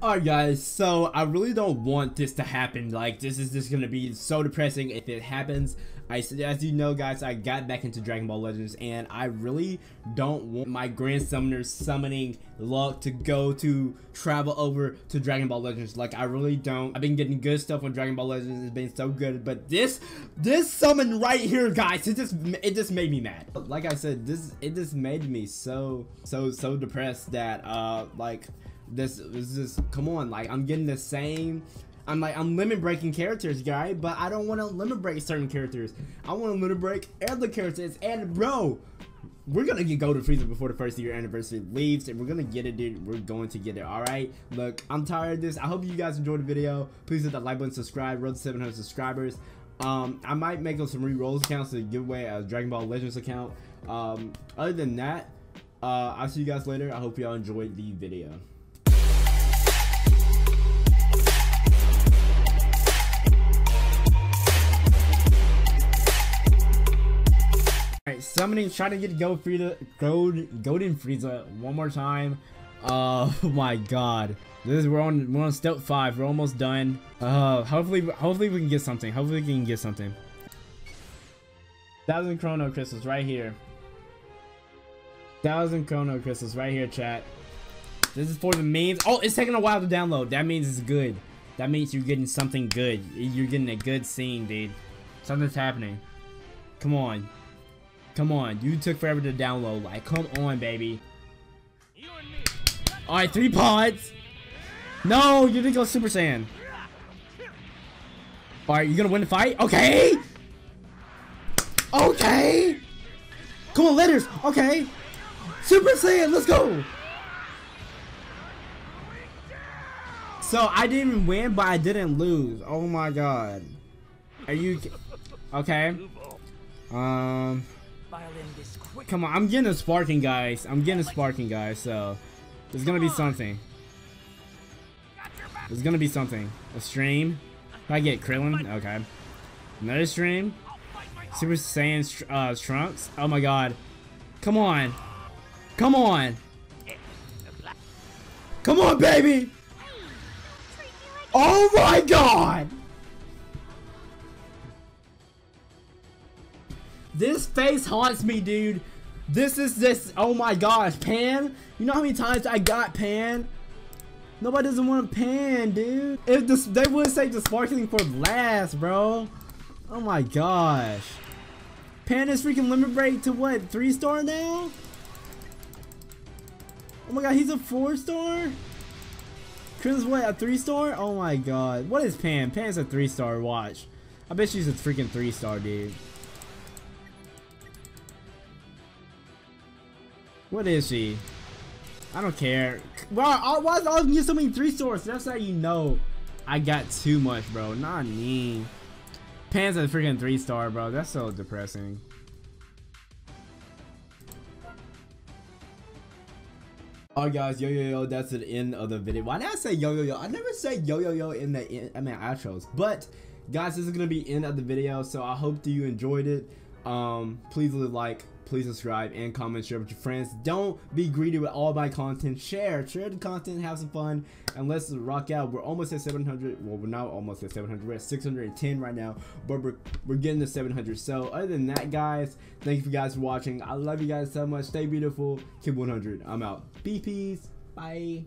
Alright guys, so I really don't want this to happen, like this is just gonna be so depressing if it happens. I, as you know guys, I got back into Dragon Ball Legends and I really don't want my Grand Summoner summoning luck to go to travel over to Dragon Ball Legends. Like I really don't. I've been getting good stuff on Dragon Ball Legends, it's been so good, but this, this summon right here guys, it just, it just made me mad. Like I said, this, it just made me so, so, so depressed that, uh, like, this is just come on like i'm getting the same i'm like i'm limit breaking characters guy but i don't want to limit break certain characters. I want to limit break other characters and bro we're gonna get golden frieza before the first year anniversary leaves and we're gonna get it dude. We're going to get it all right look i'm tired of this. I hope you guys enjoyed the video. Please hit that like button subscribe road to 700 subscribers. Um i might make up some re-rolls accounts to give away a dragon ball legends account. Um other than that uh i'll see you guys later. I hope y'all enjoyed the video summoning, trying to get Gold Frieza, Gold, Golden Frieza one more time. Oh my god. This is, we're on, we're on step five. We're almost done. Uh, hopefully, hopefully we can get something. Hopefully we can get something. Thousand Chrono Crystals right here. Thousand Chrono Crystals right here, chat. This is for the memes. Oh, it's taking a while to download. That means it's good. That means you're getting something good. You're getting a good scene, dude. Something's happening. Come on. Come on, you took forever to download. Like, come on, baby. Alright, three pods. No, you didn't go Super Saiyan. Alright, you gonna win the fight? Okay! Okay! Come on, letters! Okay! Super Saiyan, let's go! So, I didn't even win, but I didn't lose. Oh my god. Are you... Okay. Um... Come on, I'm getting a sparking, guys. I'm getting a sparking, guys. So there's gonna be something. There's gonna be something. A stream. If I get Krillin, okay. Another stream. Super Saiyan uh, Trunks. Oh my god. Come on. Come on. Come on, baby. Oh my god. This face haunts me, dude. This is this. Oh my gosh, Pan. You know how many times I got Pan? Nobody doesn't want Pan, dude. If this, they would say the sparking for last, bro. Oh my gosh. Pan is freaking limit break to what? Three star now? Oh my god, he's a four star? Chris what? A three star? Oh my god. What is Pan? Pan's a three star. Watch. I bet she's a freaking three star, dude. What is she? I don't care. Why, why is all of you so many three stars? That's how you know I got too much, bro. Not me. Pan's a freaking three star, bro. That's so depressing. Alright guys, yo yo yo, that's the end of the video. Why did I say yo yo yo? I never say yo yo yo in the in, I mean outros. But guys, this is gonna be end of the video. So I hope that you enjoyed it. Um, please leave like, please subscribe and comment share with your friends. Don't be greedy with all my content. Share share the content have some fun and let's rock out. We're almost at 700 well we're not almost at 700 we're at 610 right now but we're, we're getting to 700 so other than that guys thank you guys for watching. I love you guys so much. Stay beautiful. Keep 100 i'm out. Peace. bye